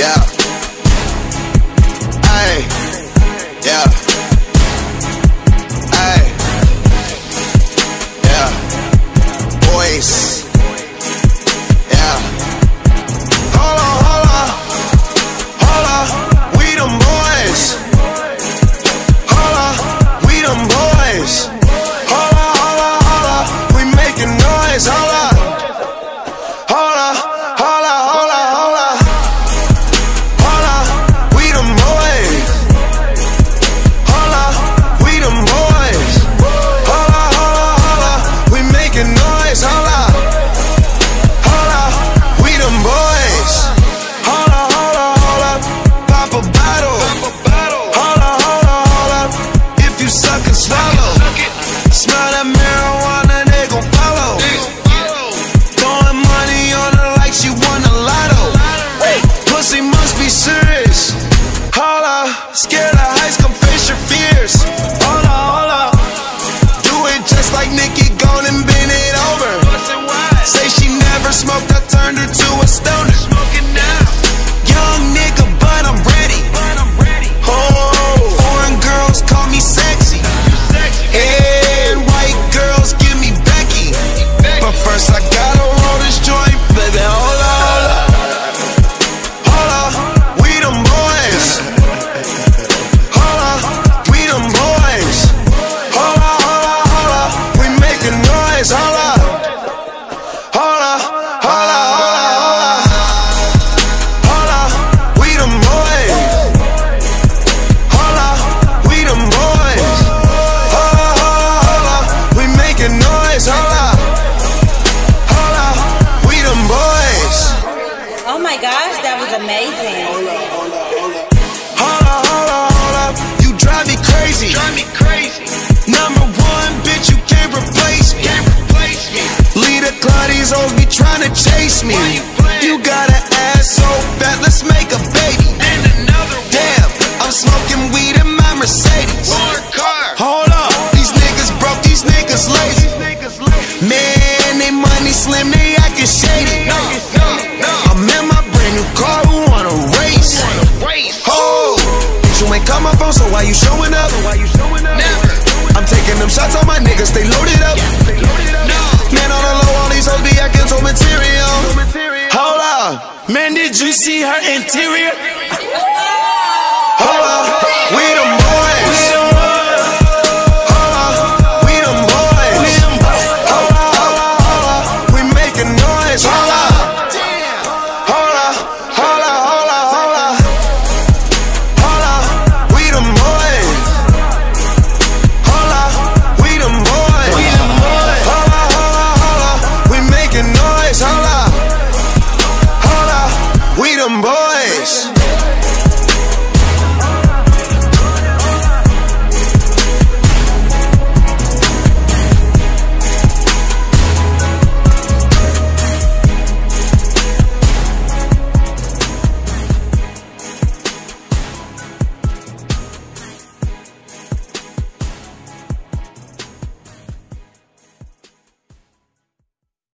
Yeah. Scared of heights, come face your fears. Hold up, hold up. Do it just like Nicki, gone and bend it over. Say she never smoked, I turned her to a stoner. Young Oh my gosh, that was amazing. Hold on, hold on, hold up. You drive me crazy. Drive me crazy. Number one, bitch, you can't replace me. Can't replace me. Leader Claudia's hoes be trying to chase me. Why you playing? You got an ass so fat, let's make a baby. And another one. Damn, I'm smoking weed in my Mercedes. More car. Hold up, these niggas broke, these niggas lazy. Man, they money slim, they acting shady. Why you showing up? Why you showing up? Never. I'm taking them shots on my niggas, they loaded up. No. Man on the low, all these hoes be acting so material. Hold up, man, did you see her interior?